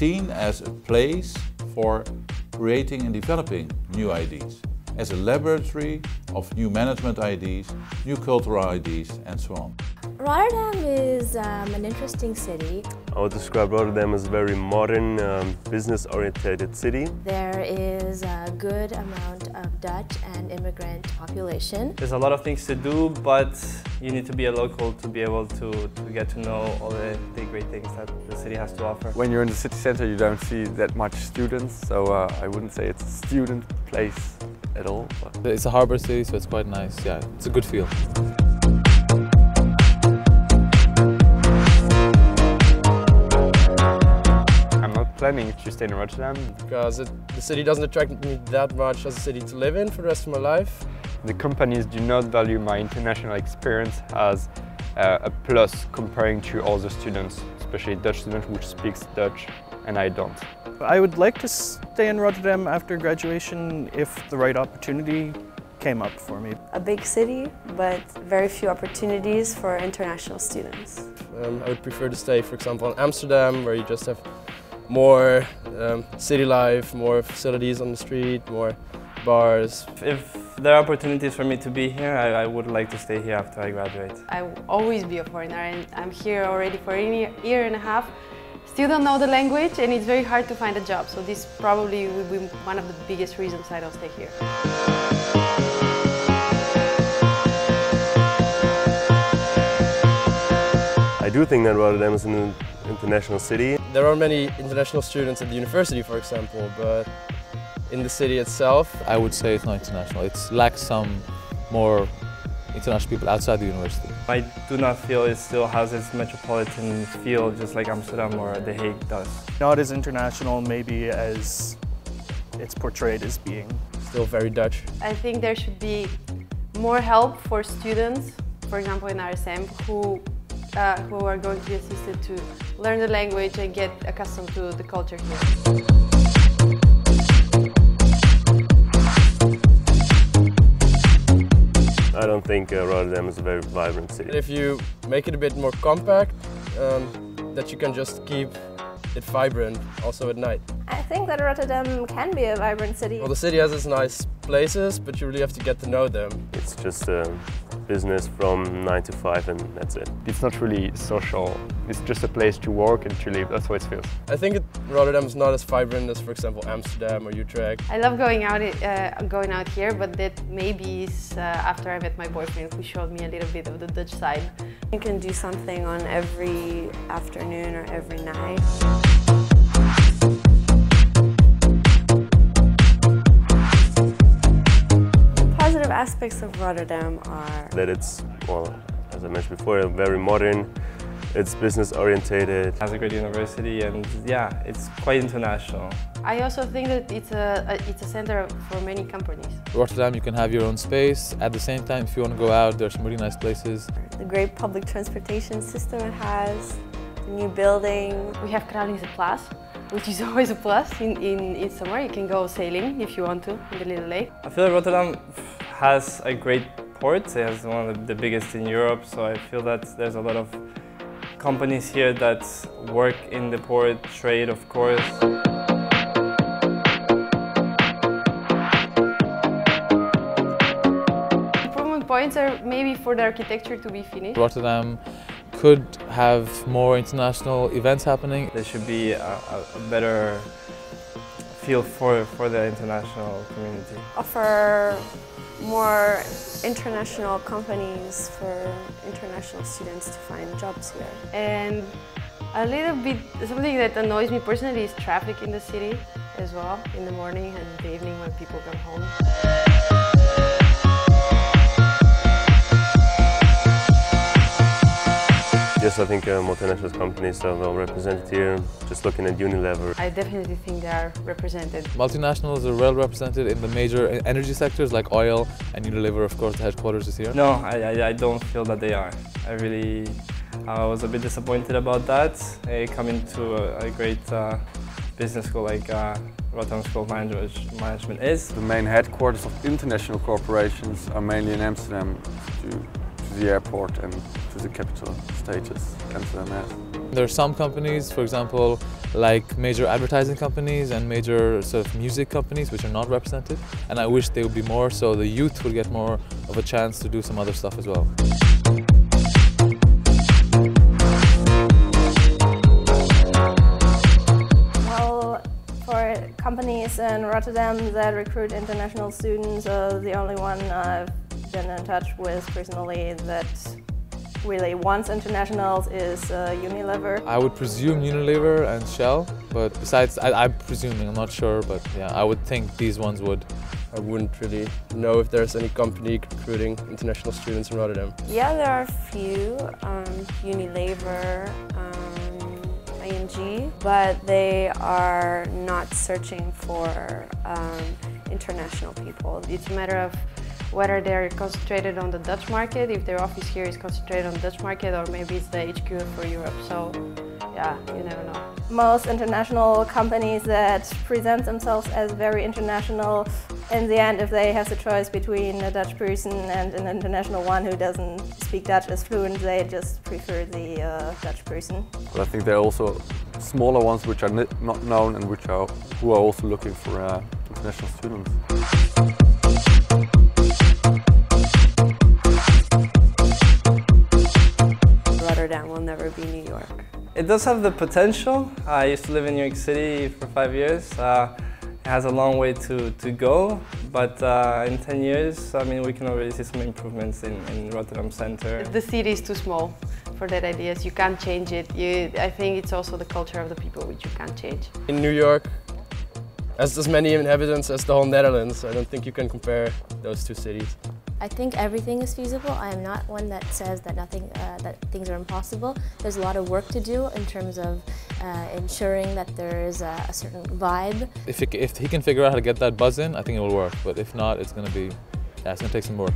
seen as a place for creating and developing new ideas, as a laboratory of new management ideas, new cultural ideas and so on. Rotterdam is um, an interesting city. I would describe Rotterdam as a very modern, um, business-oriented city. There is a good amount of Dutch and immigrant population. There's a lot of things to do, but you need to be a local to be able to, to get to know all the, the great things that the city has to offer. When you're in the city center, you don't see that much students, so uh, I wouldn't say it's a student place at all. But. It's a harbor city, so it's quite nice. Yeah, it's a good feel. Planning to stay in Rotterdam. because it, the city doesn't attract me that much as a city to live in for the rest of my life. The companies do not value my international experience as uh, a plus comparing to other students, especially Dutch students which speaks Dutch and I don't. I would like to stay in Rotterdam after graduation if the right opportunity came up for me. A big city, but very few opportunities for international students. Um, I would prefer to stay, for example, in Amsterdam, where you just have more um, city life, more facilities on the street, more bars. If there are opportunities for me to be here, I, I would like to stay here after I graduate. I will always be a foreigner and I'm here already for a year and a half. Still don't know the language and it's very hard to find a job. So this probably will be one of the biggest reasons I don't stay here. I do think that Rotterdam is an international city. There are many international students at the university, for example, but in the city itself, I would say it's not international. It lacks some more international people outside the university. I do not feel it still has its metropolitan feel just like Amsterdam or The Hague does. Not as international maybe as it's portrayed as being. still very Dutch. I think there should be more help for students, for example in RSM, who, uh, who are going to be assisted to learn the language and get accustomed to the culture here. I don't think uh, Rotterdam is a very vibrant city. If you make it a bit more compact, um, that you can just keep it vibrant also at night. I think that Rotterdam can be a vibrant city. Well, the city has its nice places, but you really have to get to know them. It's just a business from 9 to 5 and that's it. It's not really social, it's just a place to work and to live, that's how it feels. I think it, Rotterdam is not as vibrant as, for example, Amsterdam or Utrecht. I love going out, uh, going out here, but that maybe is uh, after I met my boyfriend who showed me a little bit of the Dutch side. You can do something on every afternoon or every night. Aspects of Rotterdam are That it's, well, as I mentioned before, very modern, it's business orientated. It has a great university and yeah, it's quite international. I also think that it's a, a, it's a center for many companies. Rotterdam, you can have your own space. At the same time, if you want to go out, there's some really nice places. the great public transportation system it has, the new building. We have Kralingse Plas, which is always a plus in, in, in summer. You can go sailing if you want to in the little lake. I feel like Rotterdam has a great port. It has one of the biggest in Europe, so I feel that there's a lot of companies here that work in the port trade, of course. Improvement points are maybe for the architecture to be finished. Rotterdam could have more international events happening. There should be a, a, a better feel for, for the international community. Offer more international companies for international students to find jobs here. And a little bit, something that annoys me personally is traffic in the city as well, in the morning and the evening when people come home. Yes, I think uh, multinational companies are well represented here. Just looking at Unilever. I definitely think they are represented. Multinationals are well represented in the major energy sectors like oil and Unilever, of course, the headquarters is here. No, I, I, I don't feel that they are. I really I was a bit disappointed about that. Uh, coming to a, a great uh, business school like uh, Rotterdam School of Management, Management is. The main headquarters of international corporations are mainly in Amsterdam to, to the airport and to the capital status, Amsterdam has. There are some companies, for example, like major advertising companies and major sort of music companies which are not represented and I wish they would be more so the youth would get more of a chance to do some other stuff as well. Well, for companies in Rotterdam that recruit international students, uh, the only one I've been in touch with personally that really wants internationals is uh, Unilever. I would presume Unilever and Shell, but besides, I, I'm presuming, I'm not sure, but yeah, I would think these ones would. I wouldn't really know if there's any company recruiting international students in Rotterdam. Yeah, there are a few, um, Unilever, um, ING, but they are not searching for um, international people. It's a matter of whether they're concentrated on the Dutch market, if their office here is concentrated on the Dutch market, or maybe it's the HQ for Europe. So, yeah, you never know. Most international companies that present themselves as very international, in the end, if they have the choice between a Dutch person and an international one who doesn't speak Dutch as fluent, they just prefer the uh, Dutch person. But I think there are also smaller ones which are not known and which are who are also looking for uh, international students. It does have the potential. I used to live in New York City for five years. Uh, it has a long way to, to go, but uh, in 10 years, I mean, we can already see some improvements in, in Rotterdam Center. The city is too small for that ideas. You can't change it. You, I think it's also the culture of the people which you can't change. In New York, as as many inhabitants as the whole Netherlands, I don't think you can compare those two cities. I think everything is feasible. I am not one that says that nothing, uh, that things are impossible. There's a lot of work to do in terms of uh, ensuring that there is a, a certain vibe. If he, if he can figure out how to get that buzz in, I think it will work. But if not, it's going to be, yeah, it's going to take some work.